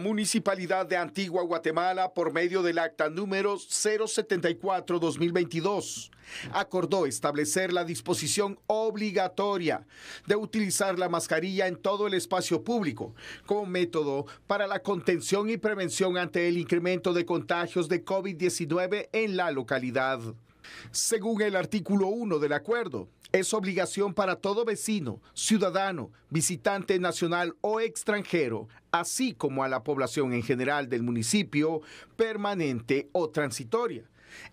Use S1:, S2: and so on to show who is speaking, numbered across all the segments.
S1: Municipalidad de Antigua Guatemala, por medio del acta número 074-2022, acordó establecer la disposición obligatoria de utilizar la mascarilla en todo el espacio público como método para la contención y prevención ante el incremento de contagios de COVID-19 en la localidad. Según el artículo 1 del acuerdo, es obligación para todo vecino, ciudadano, visitante nacional o extranjero, así como a la población en general del municipio, permanente o transitoria.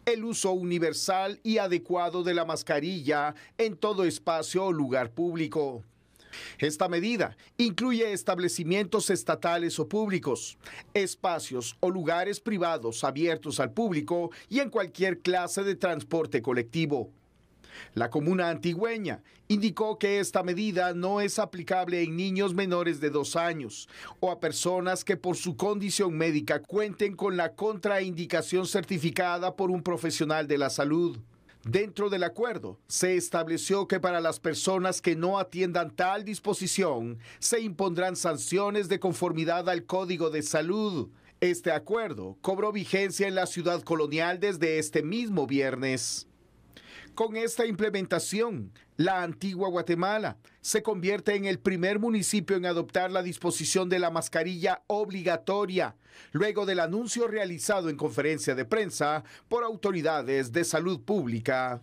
S1: El uso universal y adecuado de la mascarilla en todo espacio o lugar público. Esta medida incluye establecimientos estatales o públicos, espacios o lugares privados abiertos al público y en cualquier clase de transporte colectivo. La comuna antigüeña indicó que esta medida no es aplicable en niños menores de dos años o a personas que por su condición médica cuenten con la contraindicación certificada por un profesional de la salud. Dentro del acuerdo, se estableció que para las personas que no atiendan tal disposición, se impondrán sanciones de conformidad al Código de Salud. Este acuerdo cobró vigencia en la ciudad colonial desde este mismo viernes. Con esta implementación, la antigua Guatemala se convierte en el primer municipio en adoptar la disposición de la mascarilla obligatoria, luego del anuncio realizado en conferencia de prensa por autoridades de salud pública.